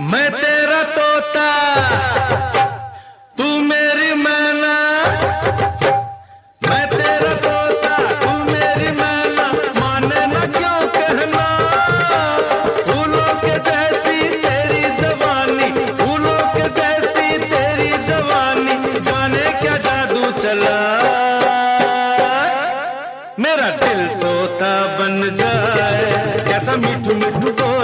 मैं तेरा तोता, तू मेरी मैना। मैं तेरा तोता, तू मेरी मैना। माने ना क्यों कहना? फूलों के जैसी तेरी जवानी, फूलों के जैसी तेरी जवानी। जाने क्या जादू चला? मेरा दिल तोता बन जाए, कैसा मीठू मीठू तो